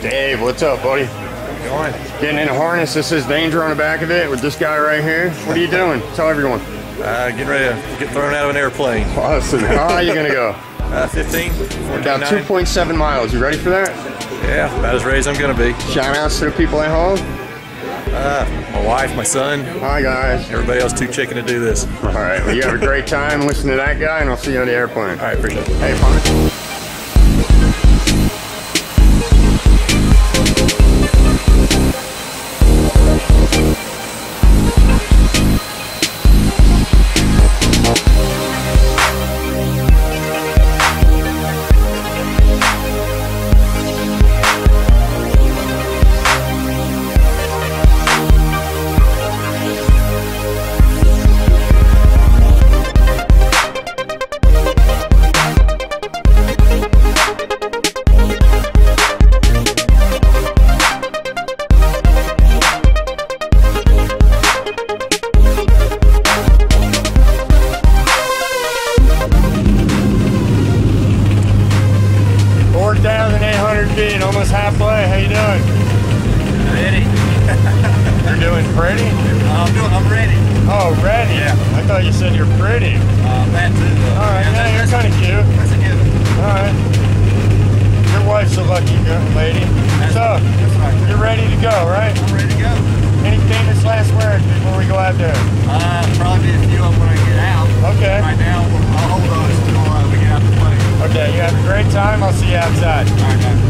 Dave, what's up, buddy? Going. Getting in a harness. This is danger on the back of it with this guy right here. What are you doing? Tell everyone. Uh, getting ready to get thrown out of an airplane. Awesome. How high are you gonna go? Uh, 15, 14, About 2.7 miles. You ready for that? Yeah, about as ready as I'm gonna be. Shout outs to the people at home. Uh, my wife, my son, Hi guys. everybody else too chicken to do this. All right. Well, you have a great time. Listen to that guy, and I'll see you on the airplane. All right, appreciate it. Hey, fun. Almost halfway. How you doing? Ready? You're doing pretty. I'm doing. I'm ready. Oh, ready? Yeah. I thought you said you're pretty. Uh, that too. though. All right. Yeah, Yeah, you're kind of cute. that's a given. All right. Your wife's a lucky lady. That's, So, that's right. you're ready to go, right? I'm ready to go. Any famous last words before we go out there? Uh, probably a few of them when I get out. Okay. Right now, I'll hold those until uh, we get out the plane. Okay, you have a great time. I'll see you outside. All right, guys.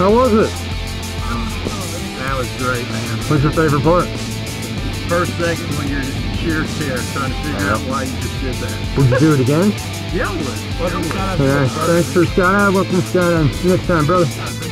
How was it? That was great, man. What's your favorite part? First second when you're in sheer terror trying to figure out why you just did that. Would you do it again? Yeah, I would. Welcome to Skydive Okay, Sports, brother. thanks for Skydive. Welcome to Skydive. See you next time, brother.